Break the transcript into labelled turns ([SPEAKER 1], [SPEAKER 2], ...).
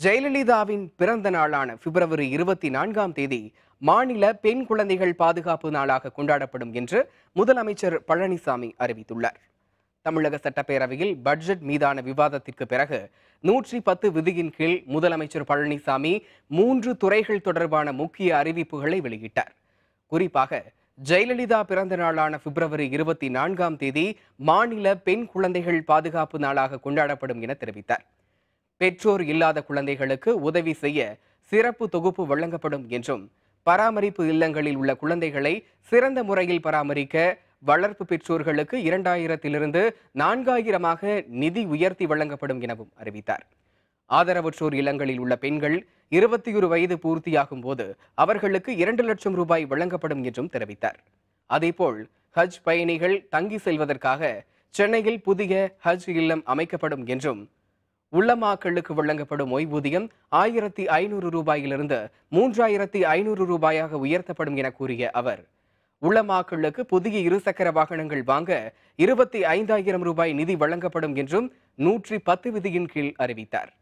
[SPEAKER 1] ஜெயலலிதாவின் பிறந்த நாளான பிப்ரவரி இருபத்தி நான்காம் தேதி மாநில பெண் குழந்தைகள் பாதுகாப்பு நாளாக கொண்டாடப்படும் என்று முதலமைச்சர் பழனிசாமி அறிவித்துள்ளார். தமிழக சட்டப்பேரவையில் பட்ஜெட் மீதான விவாதத்திற்கு பிறகு நூற்றி பத்து விதியின் கீழ் முதலமைச்சர் பழனிசாமி மூன்று துறைகள் தொடர்பான முக்கிய அறிவிப்புகளை வெளியிட்டார். குறிப்பாக ஜெயலலிதா பிறந்த நாளான பிப்ரவரி இருபத்தி நான்காம் தேதி மாநில பெண் குழந்தைகள் பாதுகாப்பு நாளாக கொண்டாடப்படும் என தெரிவித்தார். பெற்றோர் இல்லாத குழந்தைகளுக்கு உதவி செய்ய சிறப்பு தொகுப்பு வழங்கப்படும் என்றும் பராமரிப்பு இல்லங்களில் உள்ள குழந்தைகளை சிறந்த முறையில் பராமரிக்க வளர்ப்பு பெற்றோர்களுக்கு இரண்டாயிரத்திலிருந்து நான்காயிரமாக நிதி உயர்த்தி வழங்கப்படும் எனவும் அறிவித்தார். ஆதரவற்றோர் இல்லங்களில் உள்ள பெண்கள் இருபத்தி ஒரு வயது பூர்த்தியாகும் போது அவர்களுக்கு இரண்டு லட்சம் ரூபாய் வழங்கப்படும் என்றும் தெரிவித்தார். அதேபோல் ஹஜ் பயணிகள் தங்கி செல்வதற்காக சென்னையில் புதிய ஹஜ் இல்லம் அமைக்கப்படும் என்றும் உள்ளமாக்களுக்கு வழங்கப்படும் ஓய்வூதியம் ஆயிரத்தி ஐநூறு ரூபாயிலிருந்து மூன்றாயிரத்தி ஐநூறு ரூபாயாக உயர்த்தப்படும் என கூறிய அவர் உள்ளமாக்களுக்கு புதிய இருசக்கர வாகனங்கள் வாங்க இருபத்தி ஐந்தாயிரம் ரூபாய் நிதி வழங்கப்படும் என்றும் நூற்றி பத்து விதியின் கீழ் அறிவித்தார்.